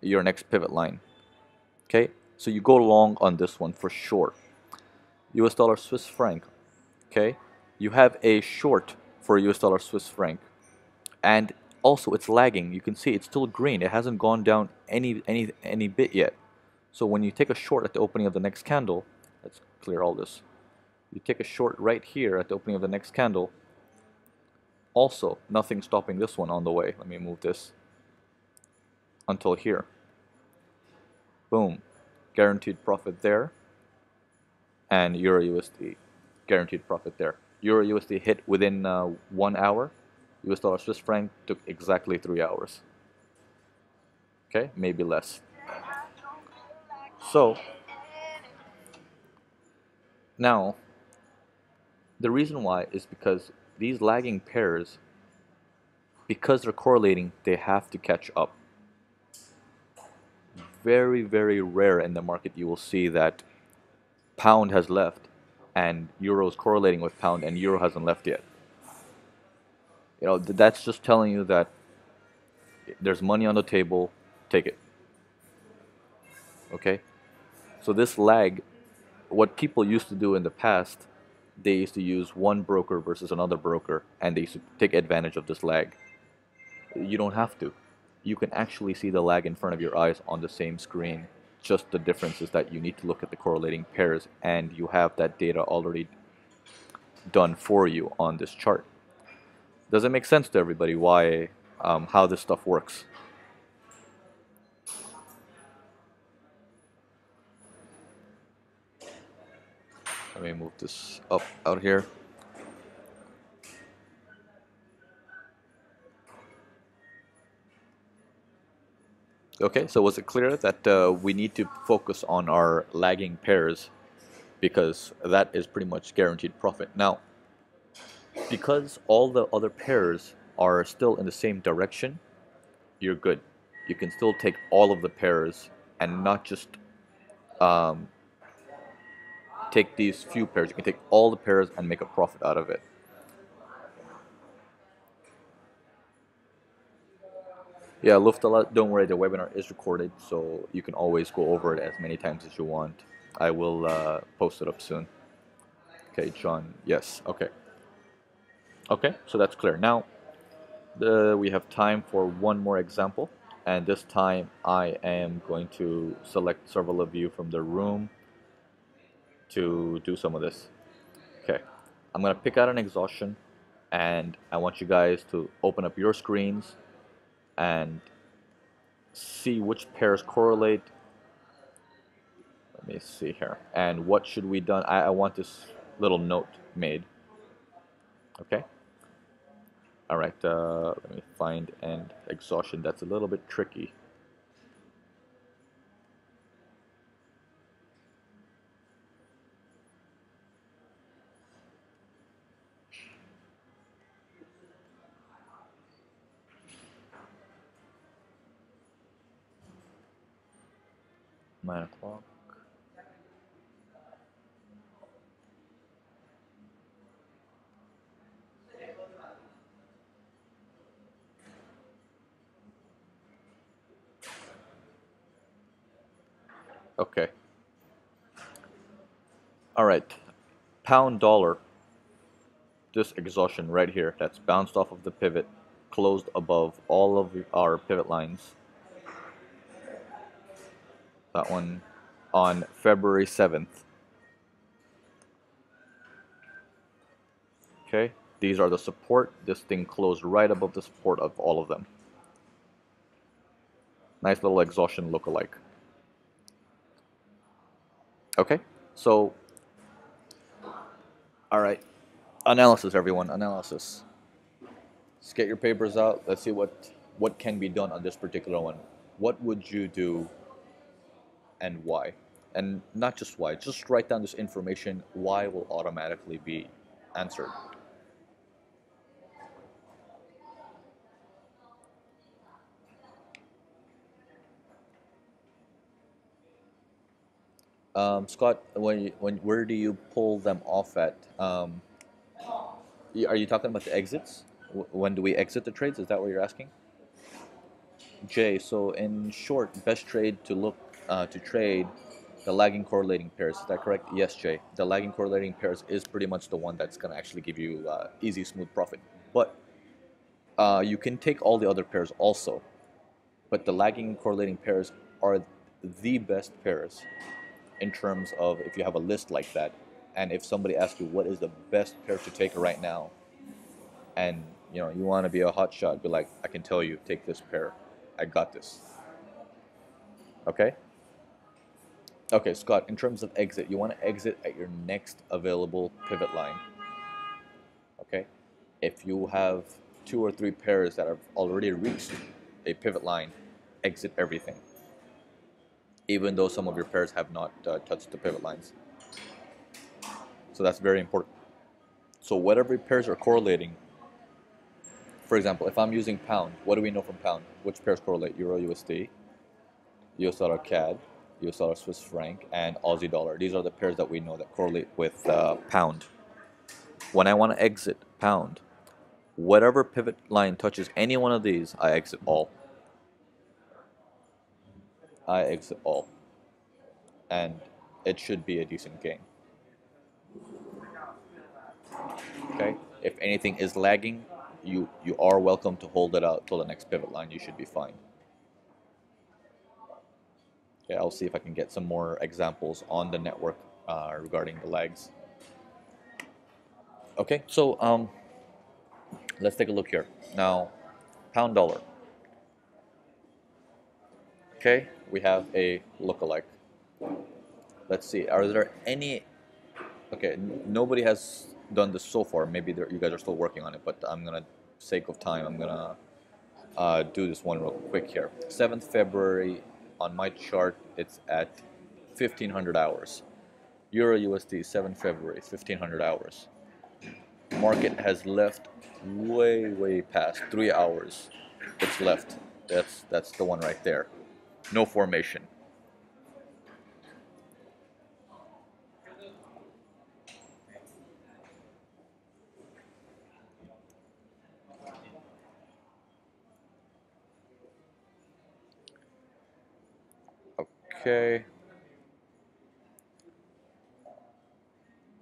your next pivot line. Okay, so you go long on this one for sure. US dollar Swiss franc. Okay, you have a short for US dollar Swiss franc, and also it's lagging. You can see it's still green. It hasn't gone down any any any bit yet. So when you take a short at the opening of the next candle, let's clear all this. You take a short right here at the opening of the next candle. Also, nothing stopping this one on the way. Let me move this until here. Boom. Guaranteed profit there. And Euro USD. Guaranteed profit there. Euro USD hit within uh, one hour. US dollar Swiss franc took exactly three hours. Okay, maybe less. So, now, the reason why is because these lagging pairs, because they're correlating, they have to catch up. Very, very rare in the market you will see that pound has left and euro is correlating with pound and euro hasn't left yet. You know, that's just telling you that there's money on the table, take it. Okay? So this lag, what people used to do in the past, they used to use one broker versus another broker and they used to take advantage of this lag. You don't have to. You can actually see the lag in front of your eyes on the same screen. Just the difference is that you need to look at the correlating pairs and you have that data already done for you on this chart. Does it make sense to everybody why, um, how this stuff works? Let me move this up out here. Okay, so was it clear that uh, we need to focus on our lagging pairs because that is pretty much guaranteed profit. Now, because all the other pairs are still in the same direction, you're good. You can still take all of the pairs and not just um, take these few pairs. You can take all the pairs and make a profit out of it. Yeah, Lufthansa, don't worry, the webinar is recorded, so you can always go over it as many times as you want. I will uh, post it up soon. Okay, John, yes, okay. Okay, so that's clear. Now, the, we have time for one more example, and this time I am going to select several of you from the room to do some of this. Okay, I'm going to pick out an exhaustion, and I want you guys to open up your screens and see which pairs correlate. Let me see here. And what should we done? I, I want this little note made. Okay. All right. Uh, let me find an exhaustion. That's a little bit tricky. Nine o'clock. Okay. All right. Pound dollar. This exhaustion right here that's bounced off of the pivot, closed above all of our pivot lines that one on February 7th. Okay, these are the support. This thing closed right above the support of all of them. Nice little exhaustion look-alike. Okay, so, all right, analysis, everyone, analysis. Let's get your papers out. Let's see what what can be done on this particular one. What would you do and why. And not just why, just write down this information, why will automatically be answered. Um, Scott, when, when where do you pull them off at? Um, are you talking about the exits? When do we exit the trades? Is that what you're asking? Jay, so in short, best trade to look uh, to trade the lagging correlating pairs. Is that correct? Yes, Jay. The lagging correlating pairs is pretty much the one that's going to actually give you uh, easy, smooth profit. But uh, you can take all the other pairs also. But the lagging correlating pairs are the best pairs in terms of if you have a list like that, and if somebody asks you what is the best pair to take right now, and you know you want to be a hot shot, be like, I can tell you, take this pair. I got this. Okay. Okay, Scott. In terms of exit, you want to exit at your next available pivot line. Okay. If you have two or three pairs that have already reached a pivot line, exit everything. Even though some of your pairs have not uh, touched the pivot lines. So that's very important. So whatever pairs are correlating, for example, if I'm using pound, what do we know from pound? Which pairs correlate? Euro USD, US dollar CAD, US dollar Swiss franc, and Aussie dollar. These are the pairs that we know that correlate with uh, pound. When I want to exit pound, whatever pivot line touches any one of these, I exit all. I exit all. And it should be a decent gain. Okay? If anything is lagging, you, you are welcome to hold it out till the next pivot line. You should be fine. I'll see if I can get some more examples on the network uh, regarding the lags. Okay, so um, let's take a look here. Now, pound dollar. Okay, we have a lookalike. Let's see, are there any, okay, nobody has done this so far. Maybe you guys are still working on it, but I'm gonna, sake of time, I'm gonna uh, do this one real quick here. 7th February, on my chart, it's at 1500 hours. Euro USD, 7 February, 1500 hours. Market has left way, way past three hours. It's left. That's that's the one right there. No formation. Okay.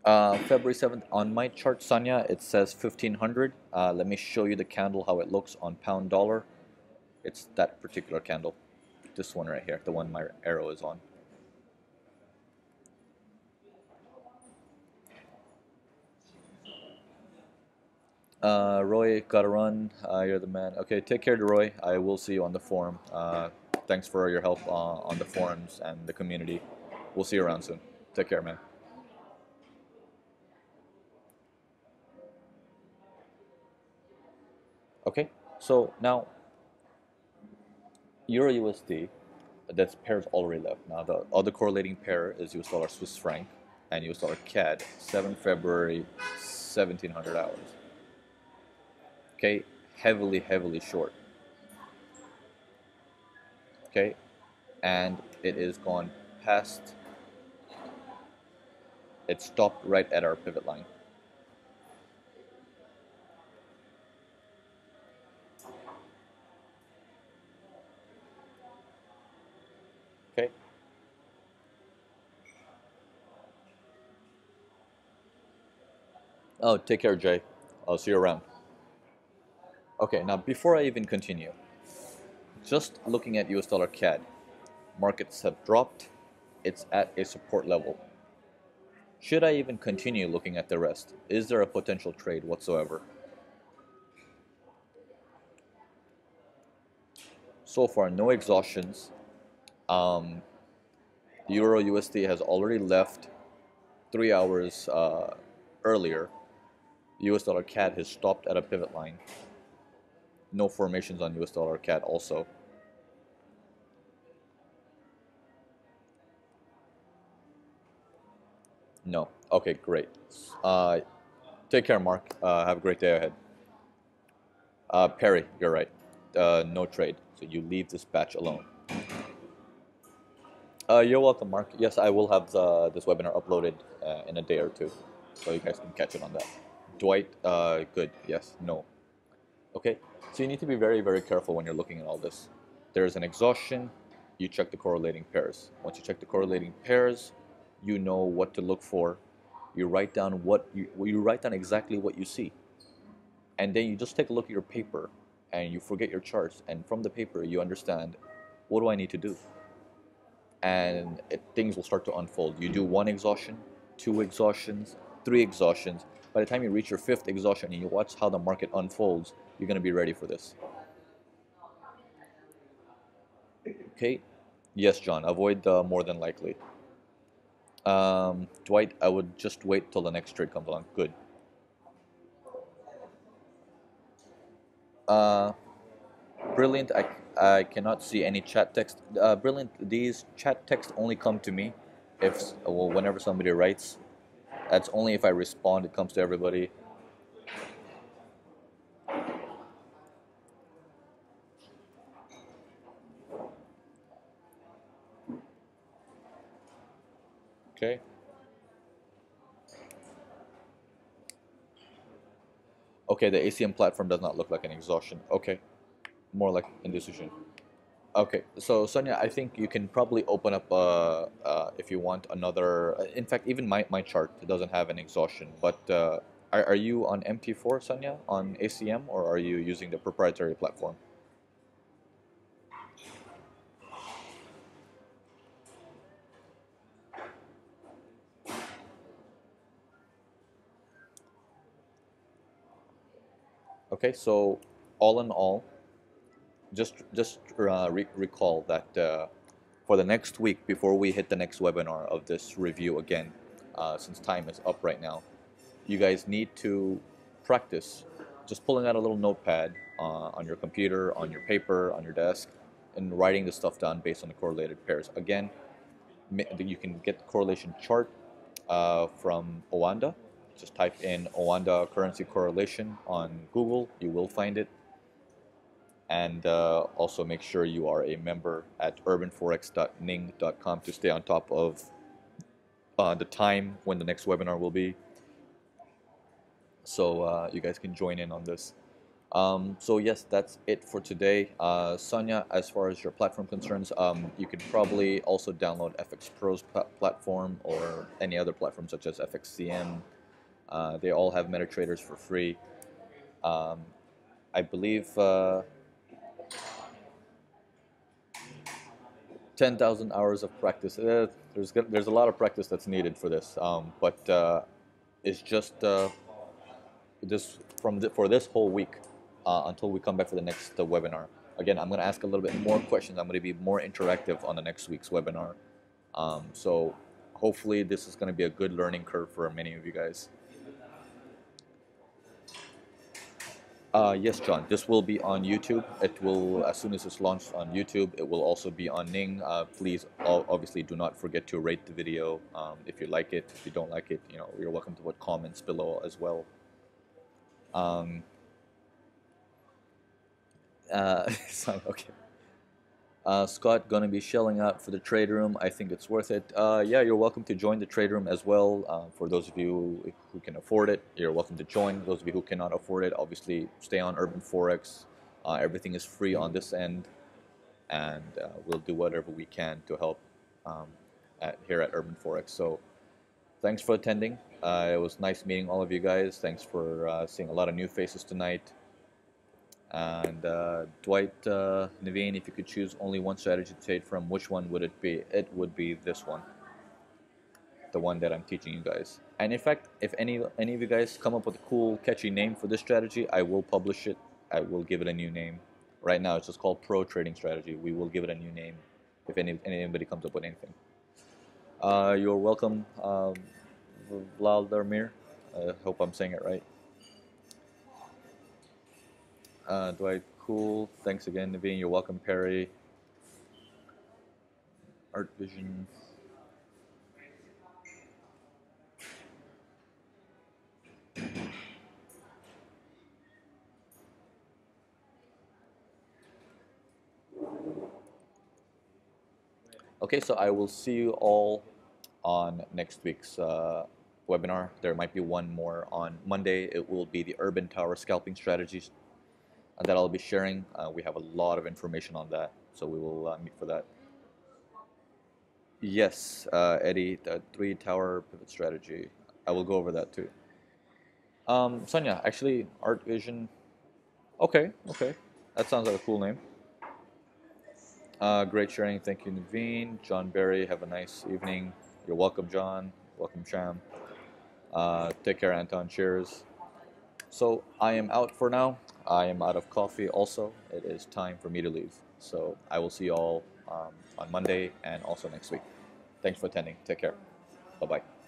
Uh, February 7th on my chart, Sanya, it says 1500. Uh, let me show you the candle, how it looks on pound dollar. It's that particular candle. This one right here, the one my arrow is on. Uh, Roy, gotta run. Uh, you're the man. Okay, take care, Roy. I will see you on the forum. Thanks for your help uh, on the forums and the community. We'll see you around soon. Take care, man. Okay, so now Euro USD, that's pairs already left. Now the other correlating pair is US dollar Swiss franc and US dollar CAD, 7 February, 1700 hours. Okay, heavily, heavily short okay and it is gone past it stopped right at our pivot line. Okay. Oh take care Jay. I'll see you around. Okay now before I even continue just looking at US dollar CAD, markets have dropped. It's at a support level. Should I even continue looking at the rest? Is there a potential trade whatsoever? So far, no exhaustions. Um, Euro USD has already left three hours uh, earlier. US dollar CAD has stopped at a pivot line no formations on US dollar CAD also. No. Okay, great. Uh, take care, Mark. Uh, have a great day ahead. Uh, Perry, you're right. Uh, no trade. So you leave this batch alone. Uh, you're welcome, Mark. Yes, I will have the, this webinar uploaded uh, in a day or two, so you guys can catch it on that. Dwight, uh, good. Yes, no. Okay. So you need to be very, very careful when you're looking at all this. There's an exhaustion, you check the correlating pairs. Once you check the correlating pairs, you know what to look for. You write down what you, you write down exactly what you see. And then you just take a look at your paper and you forget your charts. And from the paper, you understand what do I need to do? and it, things will start to unfold. You do one exhaustion, two exhaustions, three exhaustions. By the time you reach your fifth exhaustion and you watch how the market unfolds, you're going to be ready for this. Okay. Yes, John. Avoid the more than likely. Um, Dwight, I would just wait till the next trade comes along. Good. Uh, brilliant. I, I cannot see any chat text. Uh, brilliant. These chat texts only come to me if well whenever somebody writes. That's only if I respond. It comes to everybody. Okay. Okay, the ACM platform does not look like an exhaustion. Okay, more like indecision. Okay, so Sonia, I think you can probably open up, uh, uh, if you want, another. uh, In fact, even my, my chart doesn't have an exhaustion. But uh, are, are you on MT4, Sonia, on ACM, or are you using the proprietary platform? Okay, so all in all, just just uh, re- recall that uh, for the next week, before we hit the next webinar of this review again, uh, since time is up right now, you guys need to practice just pulling out a little notepad uh, on your computer, on your paper, on your desk, and writing the stuff down based on the correlated pairs. Again, you can get the correlation chart uh, from Oanda. Just type in Oanda currency correlation on Google. You will find it. And uh, also make sure you are a member at urbanforex.ning.com to stay on top of uh, the time when the next webinar will be. So uh, you guys can join in on this. Um, so yes, that's it for today. Uh, Sonia, as far as your platform concerns, um, you could probably also download FX Pro's pla- platform or any other platform such as FXCM. Uh, they all have MetaTraders for free. Um, I believe uh, 10,000 hours of practice. Uh, there's there's a lot of practice that's needed for this, um, but uh, it's just uh, this from the, for this whole week uh, until we come back for the next webinar. Again, I'm going to ask a little bit more questions. I'm going to be more interactive on the next week's webinar. Um, so hopefully this is going to be a good learning curve for many of you guys. Uh, yes, John. This will be on YouTube. It will, as soon as it's launched on YouTube, it will also be on Ning. Uh, please, obviously, do not forget to rate the video um, if you like it. If you don't like it, you know, you're welcome to put comments below as well. Um, uh, so, okay. Uh, Scott gonna be shelling out for the trade room. I think it's worth it. Uh, yeah, you're welcome to join the trade room as well. Uh, for those of you who can afford it, you're welcome to join. Those of you who cannot afford it, obviously stay on Urban Forex. Uh, everything is free on this end, and uh, we'll do whatever we can to help um, at, here at Urban Forex. So, thanks for attending. Uh, it was nice meeting all of you guys. Thanks for seeing a lot of new faces tonight. And uh, Dwight, uh, Navin, if you could choose only one strategy to trade from, which one would it be? It would be this one, the one that I'm teaching you guys. And in fact, if any any of you guys come up with a cool, catchy name for this strategy, I will publish it. I will give it a new name. Right now, it's just called Pro Trading Strategy. We will give it a new name if any anybody comes up with anything. Uh, you're welcome, um, Vladimir. I hope I'm saying it right. Uh, Dwight, cool. Thanks again, Navin. You're welcome, Perry. Art Vision. Okay, so I will see you all on next week's uh, webinar. There might be one more on Monday. It will be the Urban Tower Scalping Strategies that I'll be sharing. Uh, we have a lot of information on that, so we will uh, meet for that. Yes, uh, Eddie, the three tower pivot strategy. I will go over that too. Um, Sonia, actually, Art Vision. Okay, okay, that sounds like a cool name. Uh, great sharing. Thank you, Navin. John Barry, have a nice evening. You're welcome, John. Welcome, Sham. Uh, take care, Anton. Cheers. So I am out for now. I am out of coffee also. It is time for me to leave. So I will see you all um, on Monday and also next week. Thanks for attending. Take care. Bye bye.